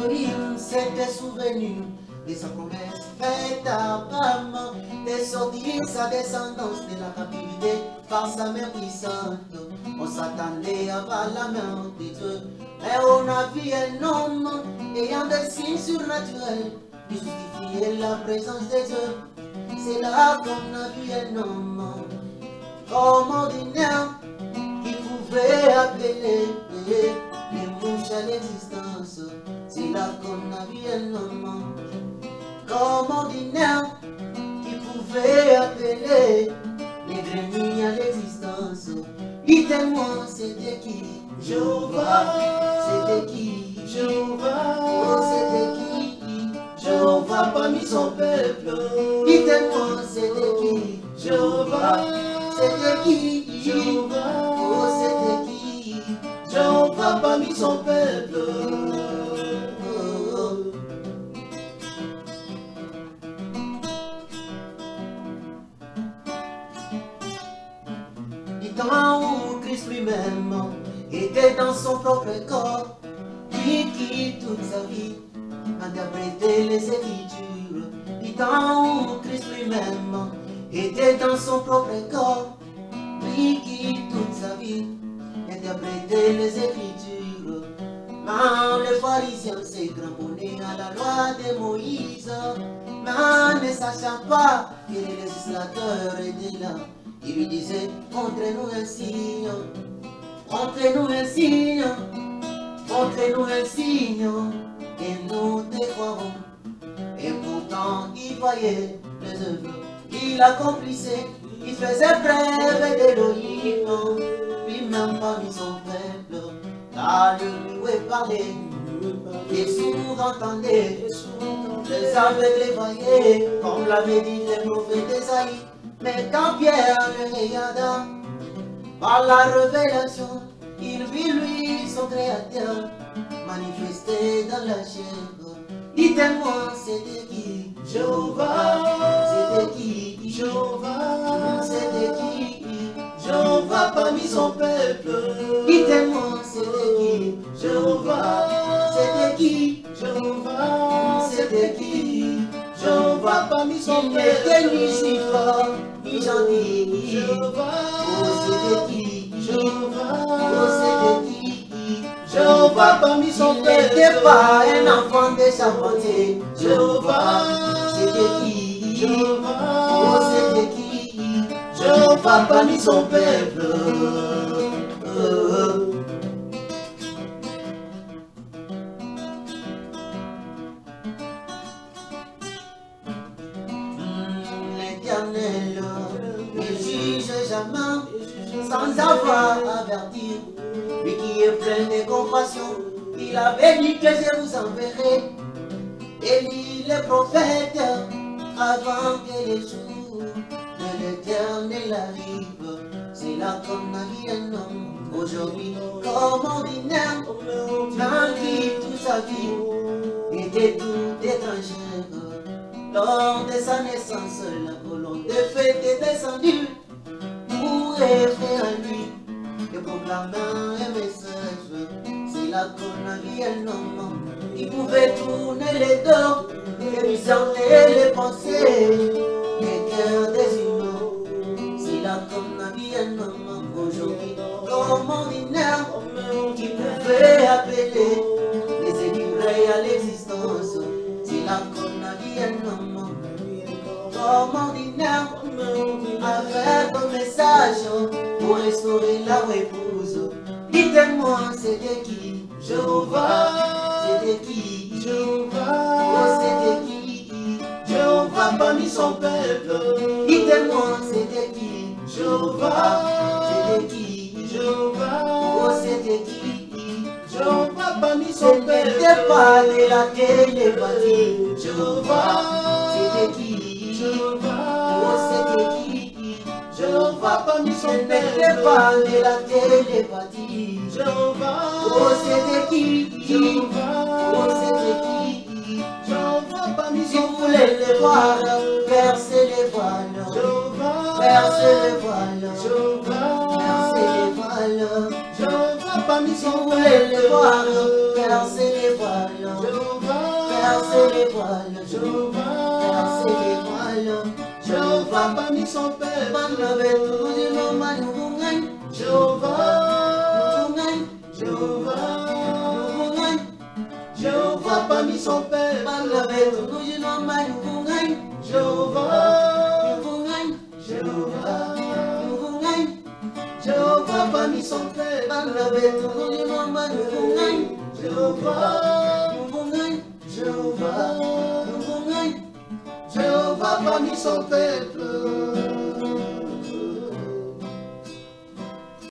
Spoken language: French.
souvenirs, c'est des souvenirs de sa promesse faite à Abraham, de sortir sa descendance de la captivité par sa main puissante. On s'attendait à voir la main de Dieu, mais on a vu un homme ayant des signes surnaturels de justifier la présence de Dieu. C'est là qu'on a vu un homme comme ordinaire les grenouilles à l'existence. Dites-moi, c'était qui? Jéhovah, C'était qui? Jéhovah, Oh, c'était qui? Jéhovah parmi son peuple. Dites-moi, c'était qui? Jéhovah, C'était qui? Jéhovah, Oh, c'était qui? Jéhovah parmi son peuple. Christ lui-même était dans son propre corps, lui qui toute sa vie interprétait les Écritures. Du temps où Christ lui-même était dans son propre corps, lui qui toute sa vie interprétait les Écritures. Mais les pharisiens cramponné à la loi de Moïse, sachant pas que les législateurs étaient là, il lui disait, montrez-nous un signe, montrez-nous un signe, montrez-nous un signe, et nous te croirons. Et pourtant, il voyait les œuvres. Qu'il accomplissait, il faisait preuve d'Élohim, lui-même parmi son peuple, car lui lui parlait, les sourds entendaient, les aveugles voyaient, comme l'avait dit le prophète Esaïe. Mais quand Pierre le regarda, par la révélation, il vit lui son créateur, manifesté dans la chair. Dites-moi, c'était qui qui? Jéhovah, C'était qui? Jéhovah parmi son Il n'était ni si fort, ni gentil. Oh, Jéhovah, c'était qui? Oh, Jéhovah, c'était qui? Jéhovah parmi son Il n'était pas un enfant de charpentier. Jéhovah, C'était qui? Oh, Jéhovah, c'était qui? Jéhovah parmi son peuple. L'éternel ne juge jamais sans avoir averti. Lui qui est plein de compassion, il avait dit que je vous enverrai. Élie le prophète, avant que les jours de l'éternel arrivent. C'est là qu'on a un homme, aujourd'hui comme ordinaire, qui toute sa vie était tout étrangère. Lors de sa naissance, la colonne de fête est descendue pour effrayer à lui. Et proclamer un message. C'est là qu'on a vu un homme qui pouvait tourner les dos et lui sentait les pensées, épouse. Dites-moi, c'était qui Jéhovah, C'était qui Oh, Jéhovah, c'était qui Jéhovah parmi son peuple. Dites-moi, c'était qui Jéhovah, C'était qui Oh, Jéhovah, c'était qui Jéhovah parmi son peuple. pas de la télépathie. Jéhovah, Jéhovah parmi Ce son n'était peuple. pas de la télépathie. Jéhovah, Oh, c'était qui Oh, Jéhovah, c'était qui Jéhovah parmi Si son vous voulez les voir, versez les voiles. Jéhovah, Versez les voiles. Jéhovah, Versez les voiles. Jéhovah parmi Si son vous voulez les voir, versez les voiles. Les balancer les voiles. Jéhovah parmi son peuple. Banlabe tunuji no manungungan, Jéhovah, nungungan, Jéhovah, nungungan. Jéhovah parmi son peuple. Banlabe tunuji no manungungan, Jéhovah, nungungan, Jéhovah, nungungan. Jéhovah parmi son peuple. Banlabe tunuji no manungungan, Jéhovah, nungungan, Jéhovah,